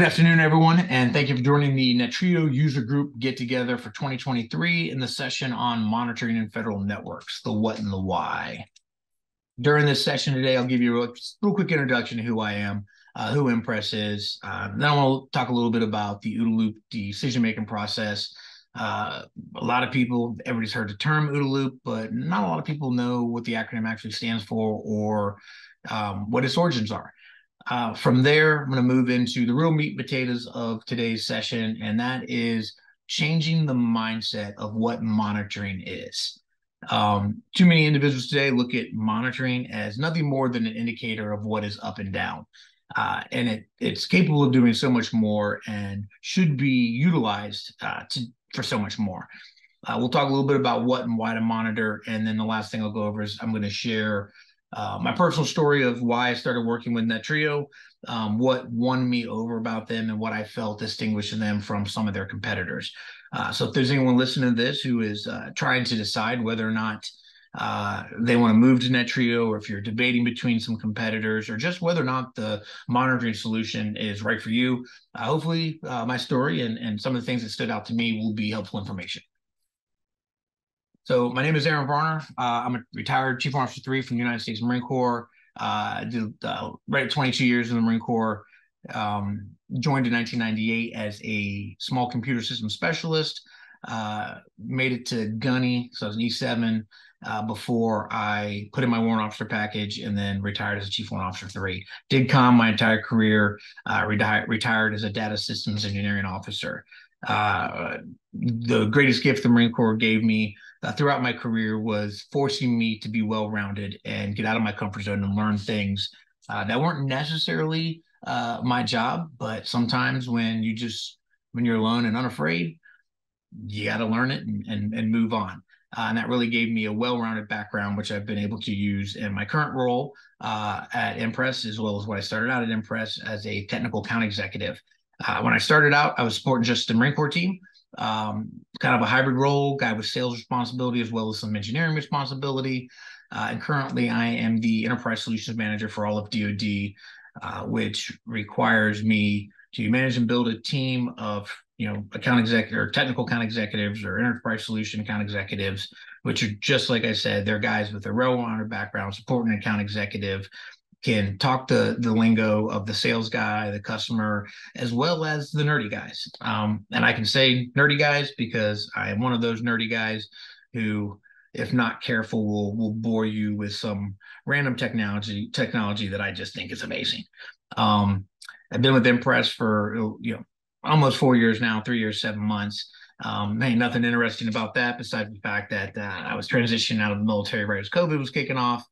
Good afternoon, everyone, and thank you for joining the Netreo user group get together for 2023 in the session on monitoring in federal networks, the what and the why. During this session today, I'll give you a real quick introduction to who I am, uh, who IMPRES is. Uh, then I want to talk a little bit about the OODA loop decision-making process. Uh, a lot of people, everybody's heard the term OODA loop, but not a lot of people know what the acronym actually stands for or um, what its origins are. Uh, from there, I'm going to move into the real meat and potatoes of today's session, and that is changing the mindset of what monitoring is. Um, too many individuals today look at monitoring as nothing more than an indicator of what is up and down. Uh, and it, it's capable of doing so much more and should be utilized uh, to, for so much more. Uh, we'll talk a little bit about what and why to monitor. And then the last thing I'll go over is I'm going to share uh, my personal story of why I started working with Netreo, um, what won me over about them, and what I felt distinguishing them from some of their competitors. Uh, so if there's anyone listening to this who is uh, trying to decide whether or not uh, they want to move to Netreo, or if you're debating between some competitors, or just whether or not the monitoring solution is right for you, uh, hopefully my story and, and some of the things that stood out to me will be helpful information. So my name is Aaron Varner. Uh, I'm a retired Chief Warrant Officer Three from the United States Marine Corps. Uh, did uh, right 22 years in the Marine Corps. Um, joined in 1998 as a small computer system specialist. Uh, made it to Gunny, so I was an E7 uh, before I put in my warrant officer package and then retired as a Chief Warrant Officer Three. Did com my entire career. Uh, retired retired as a data systems engineering officer. the greatest gift the Marine Corps gave me uh, throughout my career was forcing me to be well rounded and get out of my comfort zone and learn things uh, that weren't necessarily uh, my job, but sometimes when you just when you're alone and unafraid, you got to learn it and, and, and move on. Uh, and that really gave me a well-rounded background, which I've been able to use in my current role uh, at IMPRES, as well as what I started out at IMPRES as a technical account executive. Uh, when I started out, I was supporting just the Marine Corps team, um, kind of a hybrid role, guy with sales responsibility as well as some engineering responsibility. Uh, and currently, I am the enterprise solutions manager for all of DoD, uh, which requires me to manage and build a team of you know account executive or technical account executives or enterprise solution account executives, which are just like I said, they're guys with a railroad background, supporting an account executive can talk the the lingo of the sales guy, the customer, as well as the nerdy guys. Um, and I can say nerdy guys because I am one of those nerdy guys who, if not careful, will will bore you with some random technology technology that I just think is amazing. Um, I've been with IMPRES for you know almost four years now, three years, seven months. Um, ain't nothing interesting about that besides the fact that uh, I was transitioning out of the military right as COVID was kicking off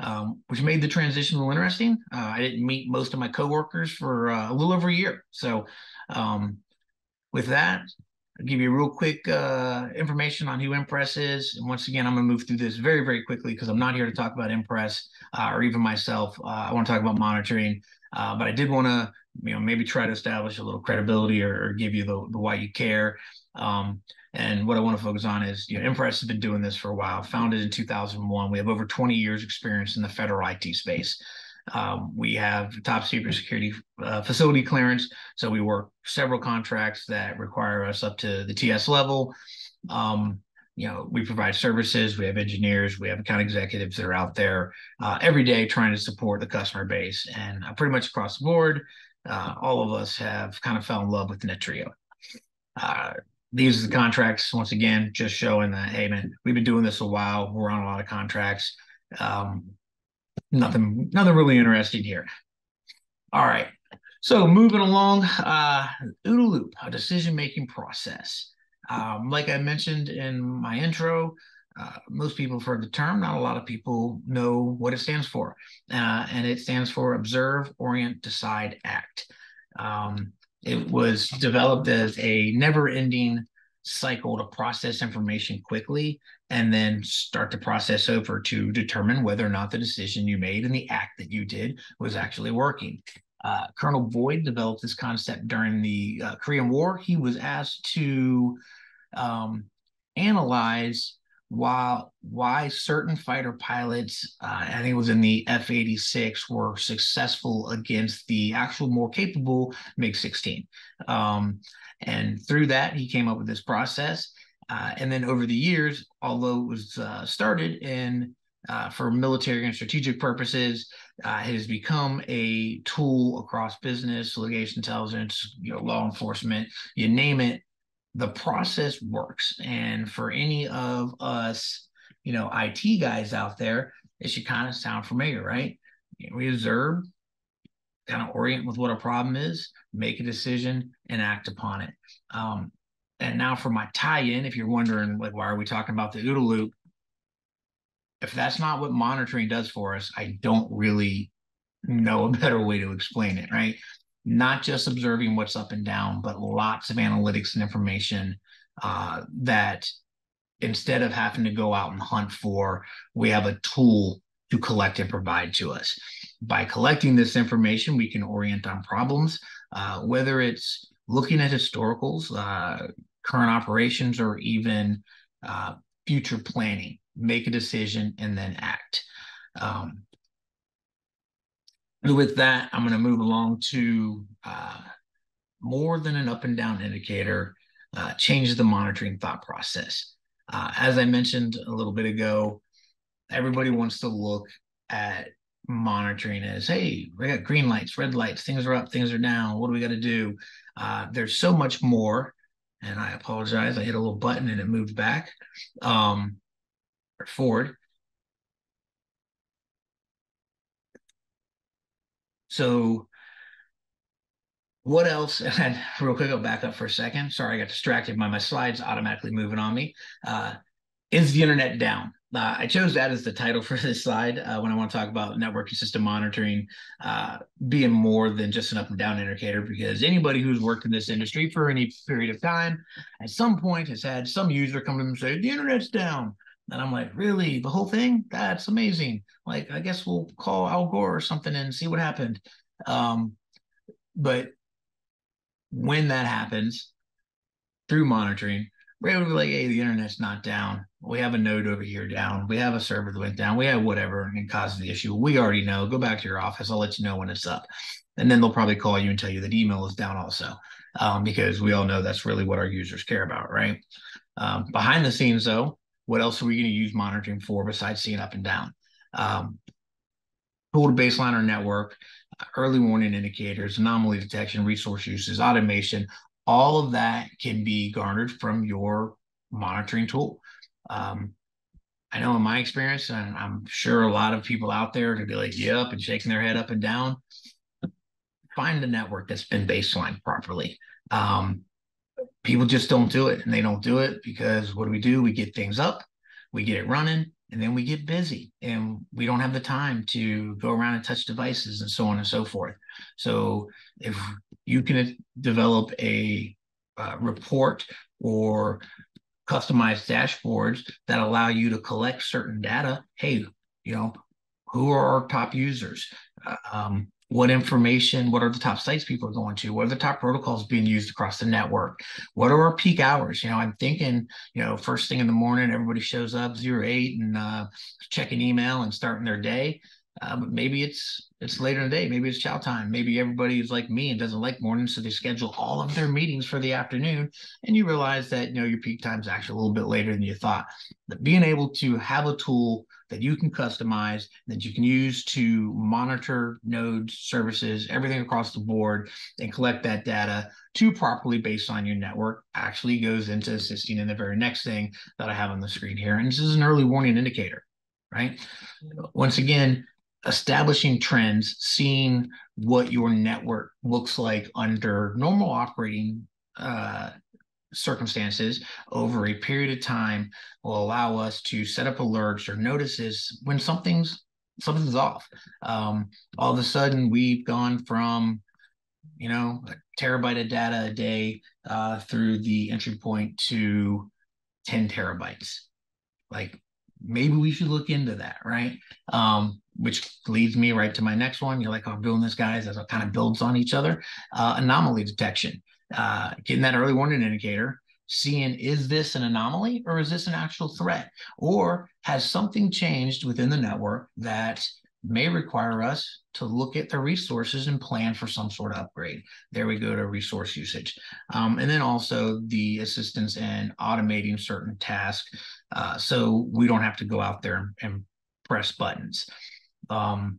um, which made the transition a little interesting. Uh, I didn't meet most of my coworkers for uh, a little over a year. So, um, with that, I'll give you real quick uh, information on who IMPRES is. And once again, I'm going to move through this very, very quickly because I'm not here to talk about IMPRES uh, or even myself. Uh, I want to talk about monitoring, uh, but I did want to, you know, maybe try to establish a little credibility or, or give you the, the why you care. Um, and what I want to focus on is, you know, IMPRES has been doing this for a while. Founded in 2001, we have over 20 years experience in the federal IT space. Um, we have top secret security uh, facility clearance, so we work several contracts that require us up to the TS level. Um, you know, we provide services. We have engineers. We have account executives that are out there uh, every day trying to support the customer base, and uh, pretty much across the board, uh, all of us have kind of fell in love with Netreo. Uh, these are the contracts once again just showing that hey man we've been doing this a while we're on a lot of contracts um, nothing nothing really interesting here. All right so moving along uh OODA loop a decision making process. Um, like i mentioned in my intro uh, most people have heard the term not a lot of people know what it stands for uh, and it stands for observe orient decide act. Um, it was developed as a never ending cycle to process information quickly and then start the process over to determine whether or not the decision you made and the act that you did was actually working. Uh, Colonel Boyd developed this concept during the uh, Korean War. He was asked to um, analyze while why certain fighter pilots, uh, I think it was in the F 86, were successful against the actual more capable MiG 16. Um, and through that, he came up with this process. Uh, and then over the years, although it was uh, started in uh, for military and strategic purposes, uh, it has become a tool across business, litigation intelligence, you know, law enforcement, you name it the process works. And for any of us, you know, IT guys out there, it should kind of sound familiar, right? We observe, kind of orient with what a problem is, make a decision, and act upon it. Um, and now for my tie-in, if you're wondering, like, why are we talking about the OODA loop? If that's not what monitoring does for us, I don't really know a better way to explain it, right? not just observing what's up and down, but lots of analytics and information uh, that instead of having to go out and hunt for, we have a tool to collect and provide to us. By collecting this information, we can orient on problems, uh, whether it's looking at historicals, uh, current operations, or even uh, future planning, make a decision and then act. Um, with that, I'm going to move along to uh, more than an up and down indicator, uh, change the monitoring thought process. Uh, as I mentioned a little bit ago, everybody wants to look at monitoring as, hey, we got green lights, red lights, things are up, things are down. What do we got to do? Uh, there's so much more. And I apologize. I hit a little button and it moved back um, or forward. So what else? And real quick, I'll back up for a second. Sorry, I got distracted by my slides automatically moving on me. Uh, is the internet down? Uh, I chose that as the title for this slide uh, when I want to talk about network and system monitoring uh, being more than just an up and down indicator, because anybody who's worked in this industry for any period of time at some point has had some user come to them and say, the internet's down. And I'm like, really? The whole thing? That's amazing. Like, I guess we'll call Al Gore or something and see what happened. Um, but when that happens through monitoring, we're able to be like, hey, the internet's not down. We have a node over here down. We have a server that went down. We have whatever and causes the issue. We already know. Go back to your office. I'll let you know when it's up. And then they'll probably call you and tell you that email is down also, um, because we all know that's really what our users care about, right? Um, behind the scenes, though, what else are we going to use monitoring for besides seeing up and down? Um, tool to baseline our network, early warning indicators, anomaly detection, resource uses, automation, all of that can be garnered from your monitoring tool. Um, I know in my experience, and I'm sure a lot of people out there to be like, yep, and shaking their head up and down. Find a network that's been baselined properly. Um, people just don't do it and they don't do it because what do we do we get things up we get it running and then we get busy and we don't have the time to go around and touch devices and so on and so forth. So if you can develop a uh, report or customized dashboards that allow you to collect certain data hey you know who are our top users? Uh, um, what information, what are the top sites people are going to? What are the top protocols being used across the network? What are our peak hours? You know, I'm thinking, you know, first thing in the morning, everybody shows up zero eight and uh, checking email and starting their day. Uh, but maybe it's it's later in the day. Maybe it's chow time. Maybe everybody is like me and doesn't like mornings, so they schedule all of their meetings for the afternoon. And you realize that you know your peak time is actually a little bit later than you thought. But being able to have a tool that you can customize, that you can use to monitor nodes, services, everything across the board, and collect that data to properly based on your network actually goes into assisting in the very next thing that I have on the screen here. And this is an early warning indicator, right? Once again, establishing trends, seeing what your network looks like under normal operating uh, circumstances over a period of time will allow us to set up alerts or notices when something's something's off. Um, all of a sudden, we've gone from you know a terabyte of data a day uh, through the entry point to 10 terabytes. Like maybe we should look into that, right? Um, which leads me right to my next one. You're like, oh, I'm doing this, guys, as it kind of builds on each other. Uh, anomaly detection, uh, getting that early warning indicator seeing is this an anomaly or is this an actual threat? Or has something changed within the network that may require us to look at the resources and plan for some sort of upgrade. There we go to resource usage. Um, and then also the assistance in automating certain tasks uh, so we don't have to go out there and press buttons. Um,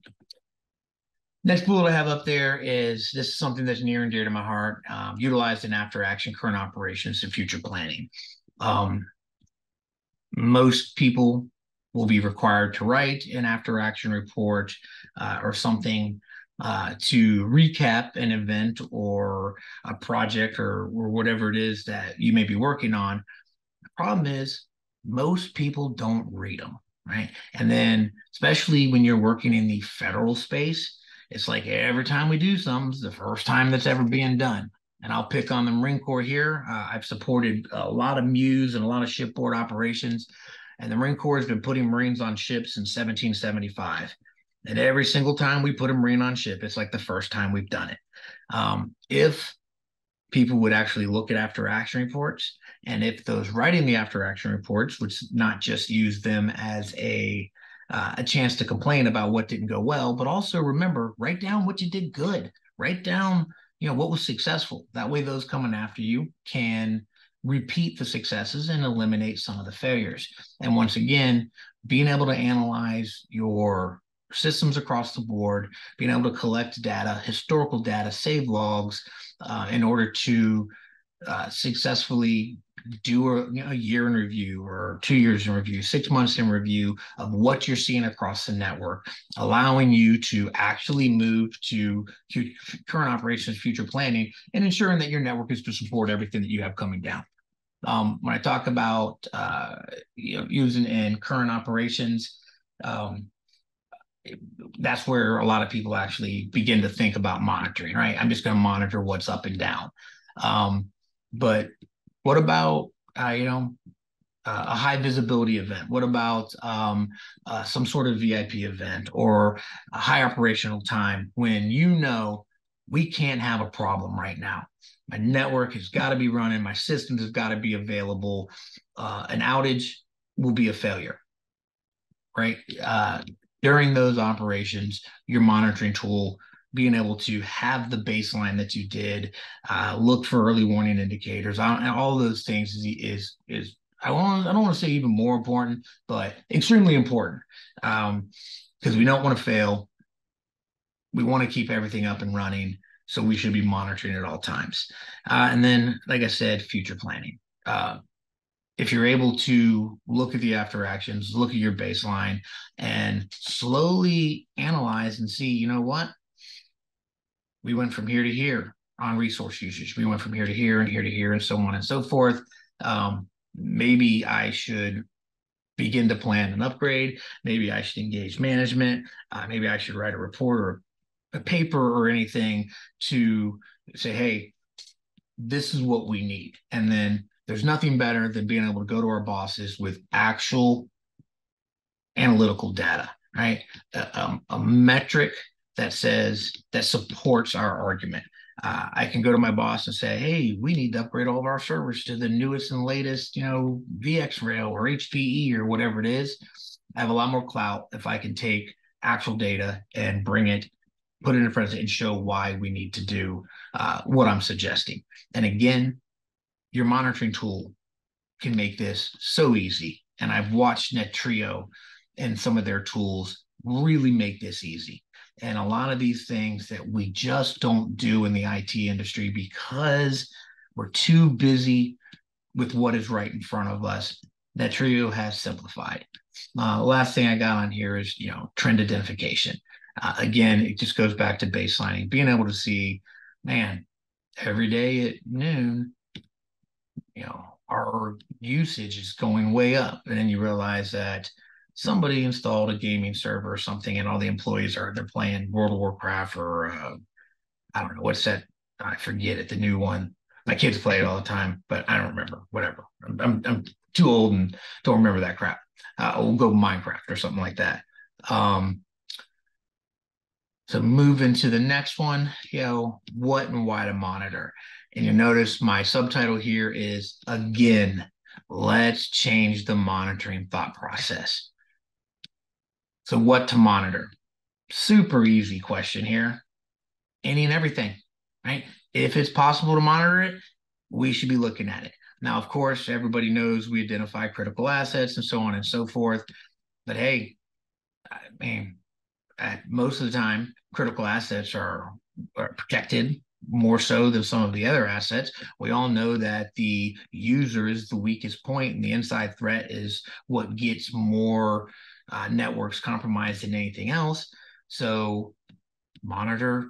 next bullet I have up there is this is something that's near and dear to my heart, um, utilized in after action current operations and future planning. Um, most people will be required to write an after action report uh, or something uh, to recap an event or a project or, or whatever it is that you may be working on. The problem is most people don't read them, right? And then, especially when you're working in the federal space, it's like every time we do something, it's the first time that's ever being done. And I'll pick on the Marine Corps here. Uh, I've supported a lot of MEUs and a lot of shipboard operations. And the Marine Corps has been putting Marines on ships since 1775. And every single time we put a Marine on ship, it's like the first time we've done it. Um, if people would actually look at after action reports, and if those writing the after action reports would not just use them as a uh, a chance to complain about what didn't go well, but also remember, write down what you did good. Write down, you know, what was successful. That way, those coming after you can repeat the successes and eliminate some of the failures. And once again, being able to analyze your systems across the board, being able to collect data, historical data, save logs uh, in order to uh, successfully do a, you know, a, year in review or two years in review, six months in review of what you're seeing across the network, allowing you to actually move to current operations, future planning, and ensuring that your network is to support everything that you have coming down. Um, when I talk about uh, you know, using in current operations, um, that's where a lot of people actually begin to think about monitoring, right? I'm just going to monitor what's up and down. Um, but what about uh, you know uh, a high visibility event? What about um, uh, some sort of VIP event or a high operational time when you know we can't have a problem right now? My network has got to be running. My systems have got to be available. Uh, an outage will be a failure, right? Uh, during those operations, your monitoring tool being able to have the baseline that you did, uh, look for early warning indicators, all those things is is, is I want I don't want to say even more important, but extremely important because um, we don't want to fail. We want to keep everything up and running, so we should be monitoring at all times. Uh, and then, like I said, future planning. Uh, if you're able to look at the after actions, look at your baseline, and slowly analyze and see, you know what, we went from here to here on resource usage. We went from here to here and here to here and so on and so forth. Um, maybe I should begin to plan an upgrade. Maybe I should engage management. Uh, maybe I should write a report or a paper or anything to say, hey, this is what we need. And then there's nothing better than being able to go to our bosses with actual analytical data, right? A, um, a metric that says that supports our argument. Uh, I can go to my boss and say, "Hey, we need to upgrade all of our servers to the newest and latest, you know, VxRail or HPE or whatever it is." I have a lot more clout if I can take actual data and bring it, put it in front of it, and show why we need to do uh, what I'm suggesting. And again, your monitoring tool can make this so easy. And I've watched Netreo and some of their tools really make this easy and a lot of these things that we just don't do in the IT industry because we're too busy with what is right in front of us. Netreo has simplified. Uh, last thing I got on here is you know trend identification. Uh, again, it just goes back to baselining, being able to see, man, every day at noon, you know, our usage is going way up, and then you realize that somebody installed a gaming server or something, and all the employees are they're playing World of Warcraft or uh, I don't know what's that. I forget it. The new one. My kids play it all the time, but I don't remember. Whatever. I'm I'm, I'm too old and don't remember that crap. Uh, we'll go Minecraft or something like that. Um, so move into the next one. You know what and why to monitor. And you notice my subtitle here is again, let's change the monitoring thought process. So, what to monitor? Super easy question here. Any and everything, right? If it's possible to monitor it, we should be looking at it. Now, of course, everybody knows we identify critical assets and so on and so forth. But hey, I mean, at most of the time, critical assets are, are protected more so than some of the other assets. We all know that the user is the weakest point, and the inside threat is what gets more uh, networks compromised than anything else. So, monitor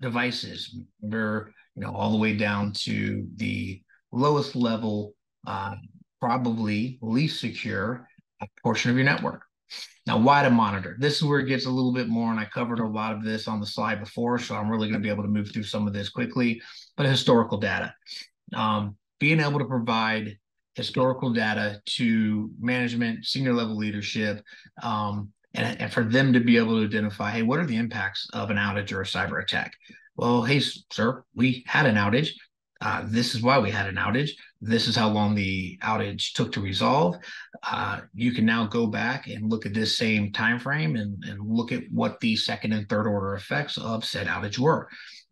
devices. Remember, you know, all the way down to the lowest level, uh, probably least secure portion of your network. Now, why to monitor? This is where it gets a little bit more, and I covered a lot of this on the slide before, so I'm really going to be able to move through some of this quickly. But historical data, um, being able to provide historical data to management, senior level leadership, um, and, and for them to be able to identify, hey, what are the impacts of an outage or a cyber attack? Well, hey, sir, we had an outage. Uh, this is why we had an outage. This is how long the outage took to resolve. Uh, you can now go back and look at this same time frame and, and look at what the second and third order effects of said outage were.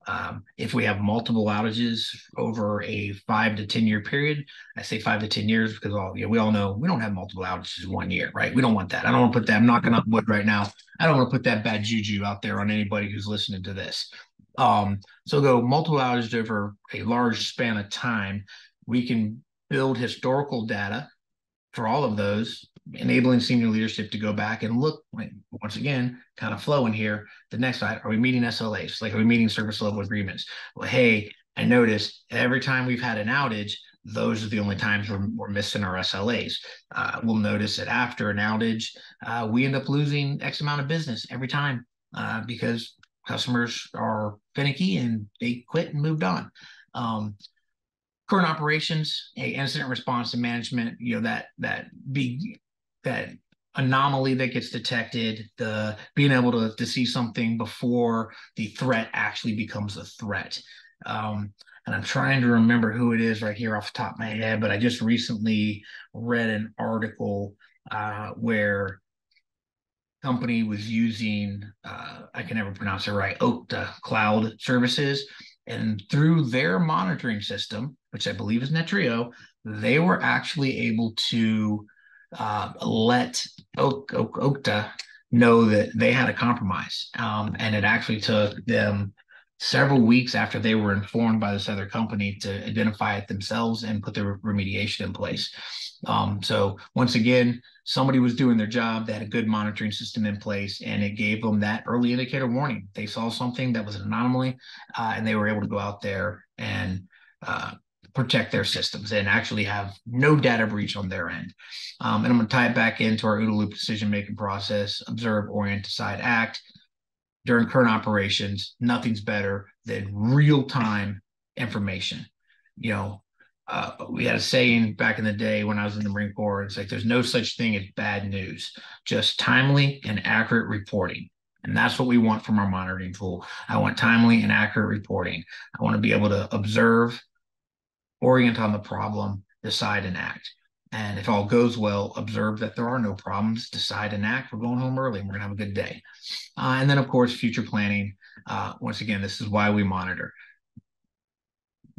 Um, if we have multiple outages over a five to 10 year period, I say five to 10 years because all, we all know we don't have multiple outages one year, right? We don't want that. I don't want to put that, I'm knocking on wood right now. I don't want to put that bad juju out there on anybody who's listening to this. Um, so go multiple outages over a large span of time. We can build historical data for all of those, enabling senior leadership to go back and look once again, kind of flowing here. The next slide, are we meeting SLAs? Like are we meeting service level agreements? Well, hey, I noticed every time we've had an outage, those are the only times we're, we're missing our SLAs. Uh, we'll notice that after an outage, uh, we end up losing X amount of business every time uh, because customers are finicky and they quit and moved on. Um, current operations, hey, incident response and management, you know, that that big that anomaly that gets detected, the being able to, to see something before the threat actually becomes a threat. Um, and I'm trying to remember who it is right here off the top of my head, but I just recently read an article uh, where company was using, uh, I can never pronounce it right, Okta Cloud Services. And through their monitoring system, which I believe is Netreo, they were actually able to uh, let ok- ok- Okta know that they had a compromise. Um, and it actually took them several weeks after they were informed by this other company to identify it themselves and put the remediation in place. Um, so once again, somebody was doing their job. They had a good monitoring system in place, and it gave them that early indicator warning. They saw something that was an anomaly, uh, and they were able to go out there and uh, protect their systems and actually have no data breach on their end. Um, and I'm going to tie it back into our OODA loop decision making process: observe, orient, decide, act. During current operations, nothing's better than real time information. You know, uh, we had a saying back in the day when I was in the Marine Corps. It's like there's no such thing as bad news, just timely and accurate reporting. And that's what we want from our monitoring tool. I want timely and accurate reporting. I want to be able to observe, orient on the problem, decide and act. And if all goes well, observe that there are no problems, decide and act. We're going home early and we're going to have a good day. Uh, and then, of course, future planning. Uh, once again, this is why we monitor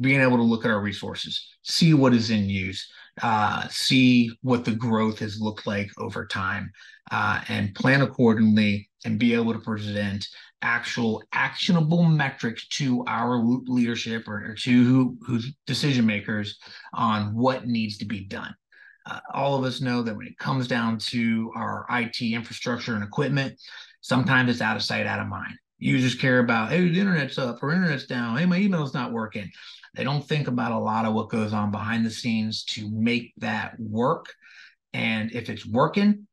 being able to look at our resources, see what is in use, uh, see what the growth has looked like over time, uh, and plan accordingly and be able to present actual actionable metrics to our leadership or, or to who, who's decision makers on what needs to be done. Uh, all of us know that when it comes down to our IT infrastructure and equipment, sometimes it's out of sight, out of mind. Users care about, hey, the internet's up or internet's down. Hey, my email's not working. They don't think about a lot of what goes on behind the scenes to make that work. And if it's working,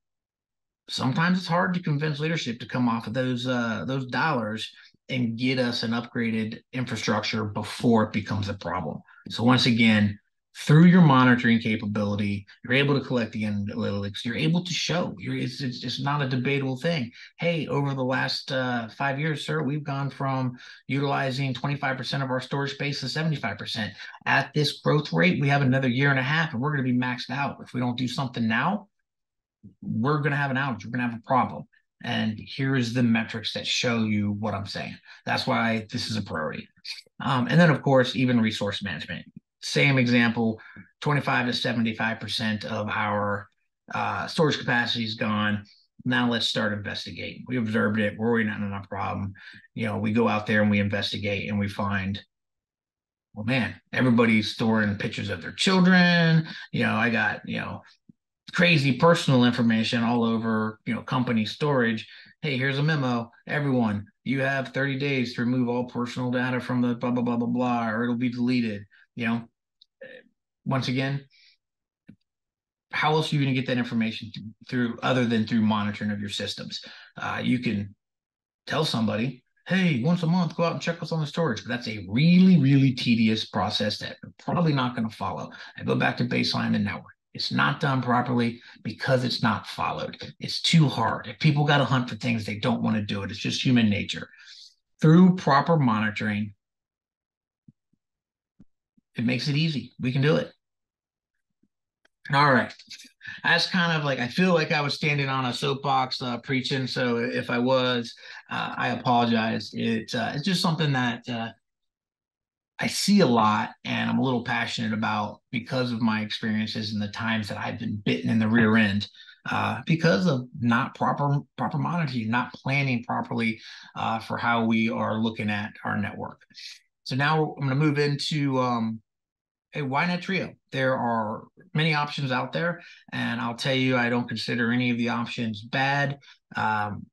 sometimes it's hard to convince leadership to come off of those uh, those dollars and get us an upgraded infrastructure before it becomes a problem. So once again, through your monitoring capability, you're able to collect the analytics. You're able to show. It's, it's, it's not a debatable thing. Hey, over the last uh, five years, sir, we've gone from utilizing 25% of our storage space to 75%. At this growth rate, we have another year and a half, and we're going to be maxed out. If we don't do something now, we're going to have an outage. We're going to have a problem. And here's the metrics that show you what I'm saying. That's why this is a priority. Um, and then, of course, even resource management same example 25 to 75% of our uh, storage capacity is gone. Now let's start investigating. We observed it. We're not in a problem. You know, we go out there and we investigate and we find, well, man, everybody's storing pictures of their children. You know, I got, you know, crazy personal information all over, you know, company storage. Hey, here's a memo. Everyone, you have 30 days to remove all personal data from the blah, blah, blah, blah, blah, or it'll be deleted. You know, once again, how else are you going to get that information through other than through monitoring of your systems? Uh, you can tell somebody, hey, once a month, go out and check what's on the storage. But that's a really, really tedious process that probably not going to follow. I go back to baseline and network. It's not done properly because it's not followed. It's too hard. If people got to hunt for things, they don't want to do it. It's just human nature. Through proper monitoring, it makes it easy. We can do it. All right. That's kind of like I feel like I was standing on a soapbox uh, preaching. So if I was, uh, I apologize. It, uh, it's just something that uh, I see a lot and I'm a little passionate about because of my experiences and the times that I've been bitten in the rear end uh, because of not proper proper monitoring, not planning properly uh, for how we are looking at our network. So now I'm going to move into um, a why Netreo. There are many options out there, and I'll tell you, I don't consider any of the options bad. Um,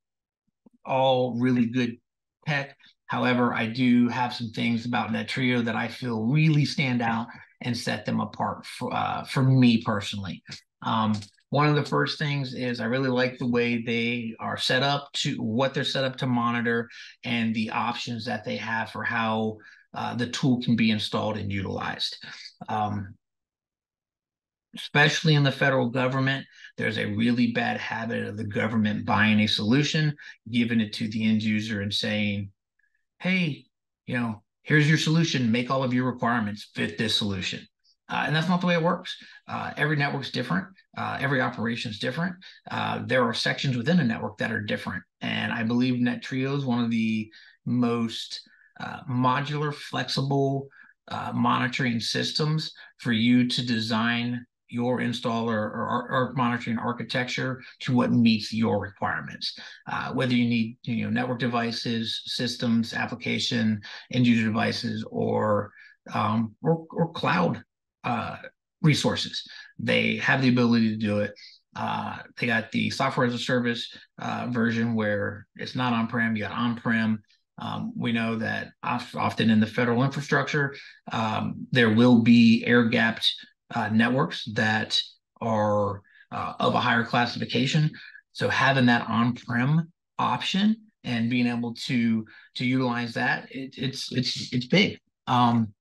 all really good tech. However, I do have some things about Netreo that I feel really stand out and set them apart for, uh, for me personally. Um, one of the first things is I really like the way they are set up to what they're set up to monitor and the options that they have for how uh, the tool can be installed and utilized. Um, especially in the federal government, there's a really bad habit of the government buying a solution, giving it to the end user and saying, hey, you know, here's your solution, make all of your requirements fit this solution. Uh, and that's not the way it works. Uh, every network's different. Uh, every operation is different. Uh, there are sections within a network that are different. And I believe Netreo is one of the most uh, modular, flexible uh, monitoring systems for you to design your installer or, or, monitoring architecture to what meets your requirements. Uh, whether you need you know network devices, systems, application, end user devices, or um, or, or cloud uh, resources, they have the ability to do it. Uh, they got the software as a service uh, version where it's not on prem. You got on prem. Um, we know that often in the federal infrastructure, um, there will be air gapped uh, networks that are uh, of a higher classification. So having that on-prem option and being able to to utilize that, it, it's it's it's big. Um,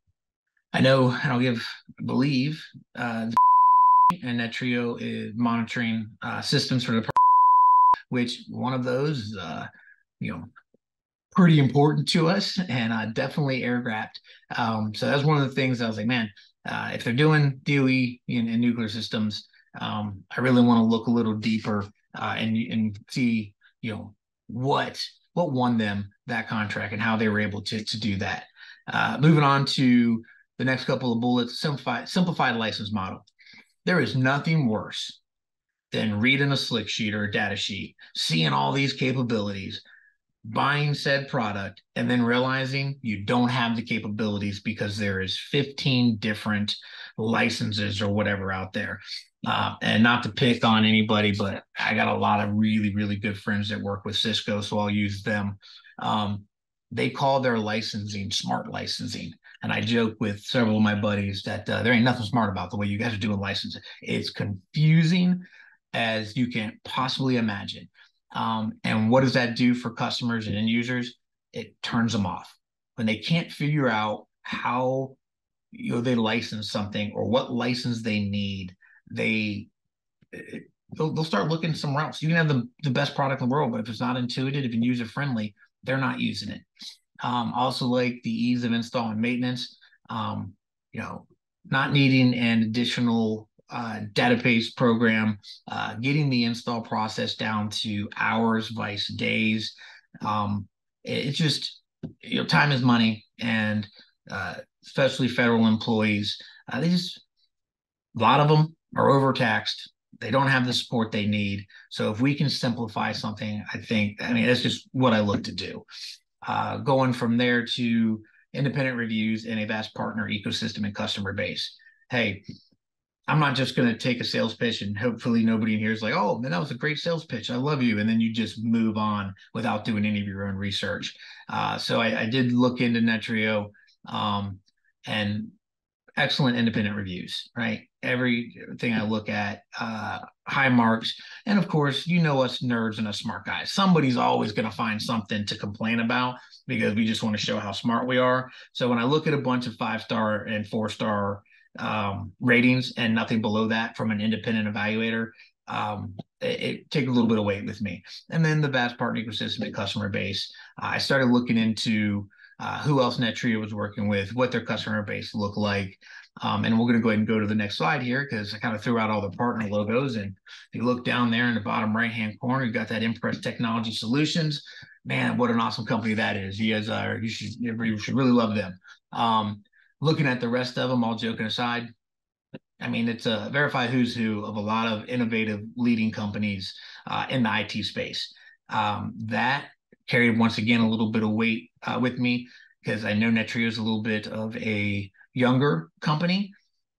I know, and I'll give, believe, uh, and that trio is monitoring uh, systems for the which one of those, uh, you know, pretty important to us and uh, definitely air gapped. Um, so that's one of the things I was like, man, uh, if they're doing DOE in, in nuclear systems, um, I really want to look a little deeper uh, and and see, you know, what what won them that contract and how they were able to to do that. Uh, moving on to the next couple of bullets, simplified simplified license model. There is nothing worse than reading a slick sheet or a data sheet, seeing all these capabilities, buying said product and then realizing you don't have the capabilities because there is 15 different licenses or whatever out there. Uh, and not to pick on anybody but i got a lot of really really good friends that work with cisco so i'll use them. Um, they call their licensing smart licensing. And i joke with several of my buddies that uh, there ain't nothing smart about the way you guys are doing licensing it's confusing as you can possibly imagine um, and what does that do for customers and end users? It turns them off. When they can't figure out how you know they license something or what license they need they they'll, they'll start looking somewhere else. You can have the, the best product in the world but if it's not intuitive and user friendly they're not using it. Um, also like the ease of install and maintenance um, you know not needing an additional uh, database program uh, getting the install process down to hours vice days um, it, it's just you know time is money and uh, especially federal employees. Uh, they just a lot of them are overtaxed. They don't have the support they need. So if we can simplify something, I think I mean that's just what I look to do. Uh, going from there to independent reviews and a vast partner ecosystem and customer base. Hey, I'm not just going to take a sales pitch and hopefully nobody in here is like, oh, man, that was a great sales pitch. I love you. And then you just move on without doing any of your own research. Uh, so I, I, did look into Netreo um, and excellent independent reviews, right? Everything I look at, uh, high marks. And of course, you know us nerds and us smart guys. Somebody's always going to find something to complain about because we just want to show how smart we are. So when I look at a bunch of five star and four star um, ratings and nothing below that from an independent evaluator, um, it, it take a little bit of weight with me. And then the vast partner ecosystem and customer base. Uh, I started looking into uh, who else Netreo was working with, what their customer base looked like. Um, and we're going to go ahead and go to the next slide here because I kind of threw out all the partner logos. And if you look down there in the bottom right hand corner, you got that IMPRES Technology Solutions. Man, what an awesome company that is! You guys are you should you should really love them. Um, looking at the rest of them, all joking aside, I mean it's a verified who's who of a lot of innovative leading companies uh, in the IT space. Um, that carried once again a little bit of weight uh, with me because I know Netreo is a little bit of a younger company,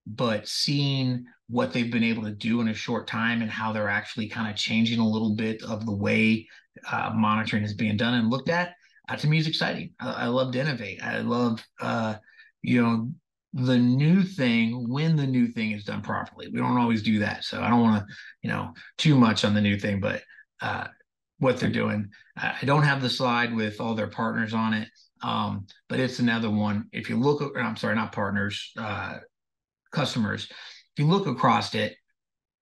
but seeing what they've been able to do in a short time and how they're actually kind of changing a little bit of the way uh, monitoring is being done and looked at, uh, to me is exciting. I, I love to innovate. I love, uh, you know, the new thing when the new thing is done properly. We don't always do that, so I don't want to, you know, too much on the new thing, but uh, what they're doing. I don't have the slide with all their partners on it, um, but it's another one. If you look, I'm sorry, not partners, uh, customers. If you look across it,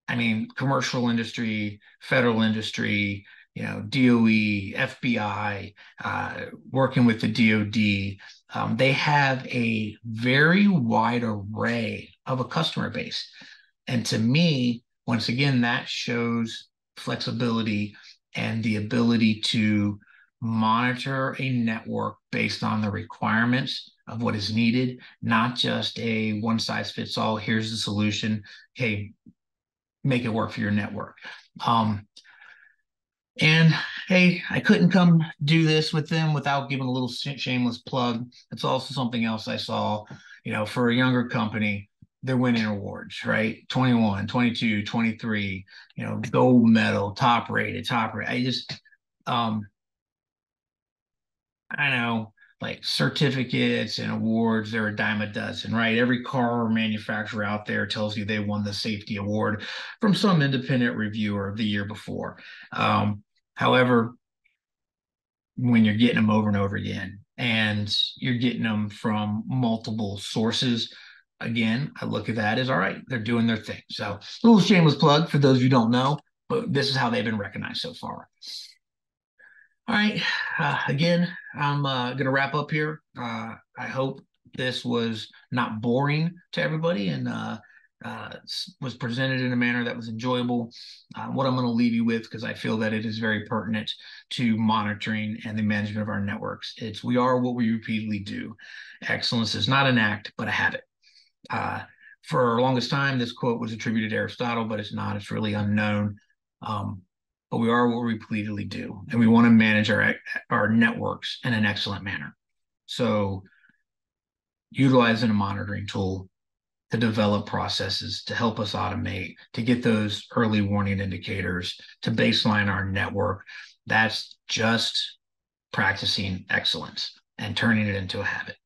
I mean, commercial industry, federal industry, you know, DOE, FBI, uh, working with the DoD, um, they have a very wide array of a customer base. And to me, once again, that shows flexibility and the ability to monitor a network based on the requirements of what is needed, not just a one size fits all, here's the solution. Hey, make it work for your network. Um, and hey, I couldn't come do this with them without giving a little shameless plug. It's also something else I saw, you know, for a younger company they're winning awards, right? 21, 22, 23, you know, gold medal, top rated, top rated. I just, um, I know like certificates and awards, they're a dime a dozen, right? Every car manufacturer out there tells you they won the safety award from some independent reviewer the year before. Um, however, when you're getting them over and over again, and you're getting them from multiple sources, again, I look at that as all right, they're doing their thing. So a little shameless plug for those you don't know, but this is how they've been recognized so far. All right. Uh, again, I'm uh, going to wrap up here. Uh, I hope this was not boring to everybody and uh, was presented in a manner that was enjoyable. Uh, what I'm going to leave you with, because I feel that it is very pertinent to monitoring and the management of our networks. It's we are what we repeatedly do. Excellence is not an act, but a habit. Uh, for longest time, this quote was attributed to Aristotle, but it's not. It's really unknown. Um, but we are what we repeatedly do, and we want to manage our our networks in an excellent manner. So, utilizing a monitoring tool to develop processes to help us automate, to get those early warning indicators, to baseline our network. That's just practicing excellence and turning it into a habit.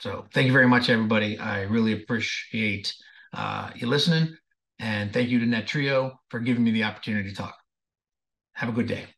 So thank you very much, everybody. I really appreciate uh, you listening. And thank you to Netreo for giving me the opportunity to talk. Have a good day.